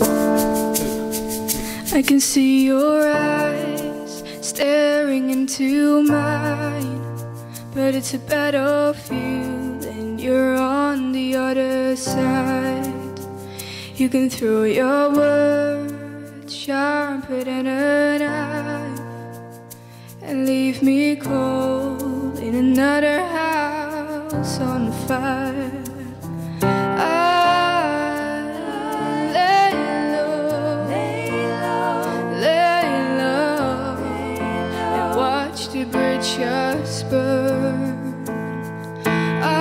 I can see your eyes staring into mine, but it's a battlefield and you're on the other side. You can throw your words sharper than a knife and leave me cold in another house on fire. I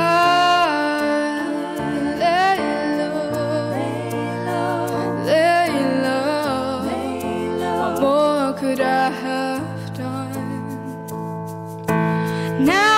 lay low, lay low. What more could I have done? Now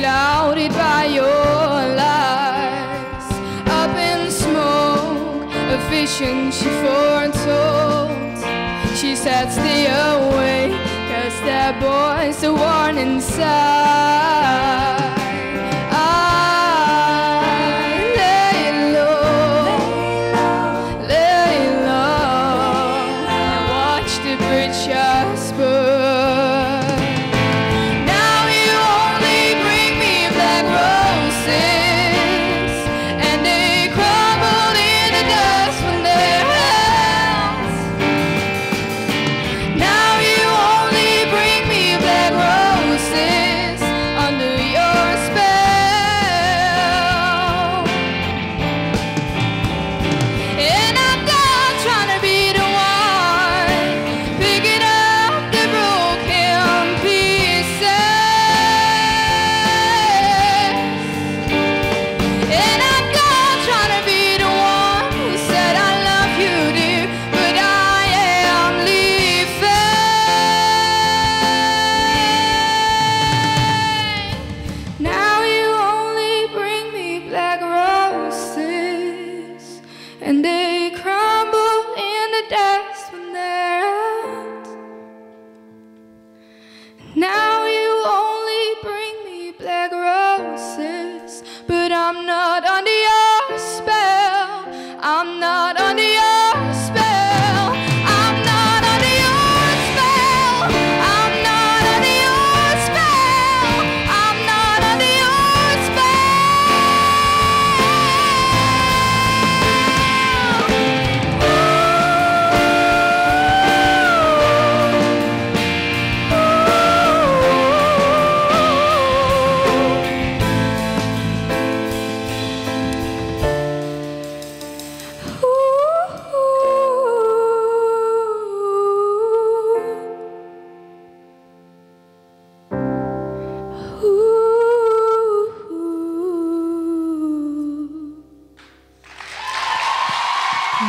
clouded by your lies. Up in smoke, a vision she foretold. She said, Stay away, cause that boy's the one inside. I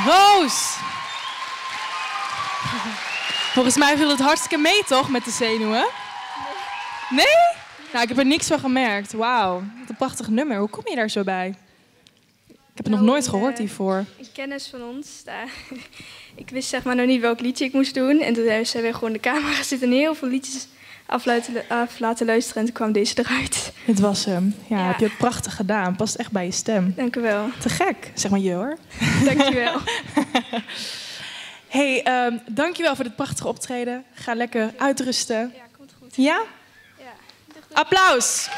Roos! Volgens mij viel het hartstikke mee, toch, met de zenuwen? Nee? Nou, ik heb er niks van gemerkt. Wauw, wat een prachtig nummer. Hoe kom je daar zo bij? Ik heb het nog Nou, nooit een, gehoord eh, hiervoor. Een kennis van ons. daar- ik wist zeg maar nog niet welk liedje ik moest doen. En toen hebben ze weer gewoon de camera zitten en heel veel liedjes af laten, af laten luisteren. En toen kwam deze eruit. Dit was hem. Ja, Ja. heb je het prachtig gedaan. Past echt bij je stem. Dank u wel. Te gek. Zeg maar je hoor. Dankjewel. hey, ehm, dankjewel voor dit prachtige optreden. Ga lekker uitrusten. Ja, komt goed. Ja? Ja. Applaus!